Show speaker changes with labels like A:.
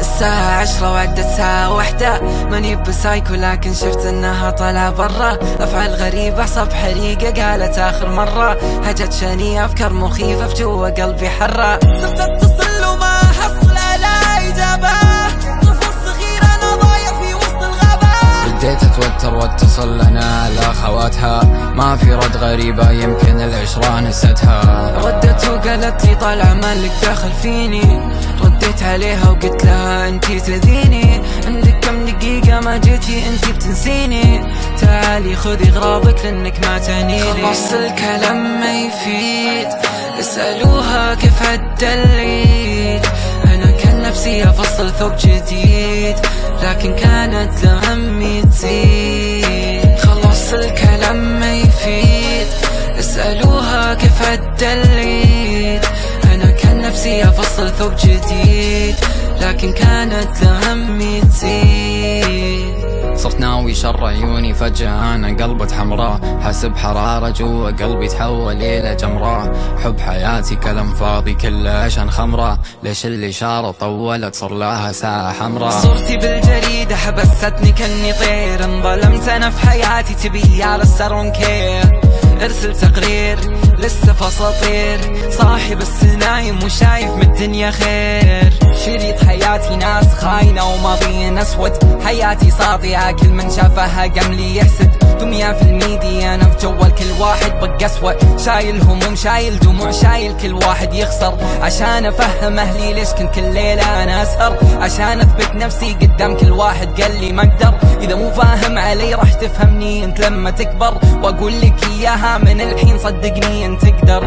A: الساعة عشرة وعدت ساعة واحدة. ماني بسايكو لكن شفت إنها طالعة برا. أفعال غريبة صب حريقة قالت آخر مرة. هجت شانية أفكار مخيفة في جوا قلبي حرة.
B: صرت أتصل وما احصل على إجابة. طفل صغير أنا ضايع في وسط الغابة.
C: بديت أتوتر واتصل أنا لأخواتها. ما في رد غريبة يمكن العشرة نستها
A: ردت وقالت لي طالعة مالك داخل فيني. عليها وقلت لها انتي تذيني عندك كم دقيقة ما جيتي انتي بتنسيني. تعالي خذي غراضك لأنك ما تعنيني. خلاص الكلام ما يفيد. اسألوها كيف عدى العيد أنا كان نفسي أفصل ثوب جديد لكن كانت لهمي تزيد خلاص الكلام ما يفيد. اسألوها كيف عدى العيد نفسي أفصل ثوب جديد لكن كانت لهمي تزيد.
C: صرت ناوي شر عيوني فجأة أنا قلبت حمراء. حسب حرارة جوا قلبي تحول إلى جمراء. حب حياتي كلام فاضي كله عشان خمرة. ليش الإشارة طولت؟ صار لها ساعة حمراء.
A: صورتي بالجريدة حبستني كني طير. انظلمت أنا في حياتي تبي على السر كير ارسل تقرير لسه فساطير. صاحي بس نايم وشايف من الدنيا خير. شريط حياتي ناس خاينة وماضي أسود. حياتي ساطعة كل من شافها قام لي يحسد واحد بق اسود شايل هموم شايل دموع شايل كل واحد يخسر. عشان أفهم أهلي ليش كنت كل ليلة أنا أسهر. عشان أثبت نفسي قدام كل واحد قال لي ما أقدر. إذا مو فاهم علي راح تفهمني أنت لما تكبر. وأقول لك إياها من الحين صدقني أنت تقدر.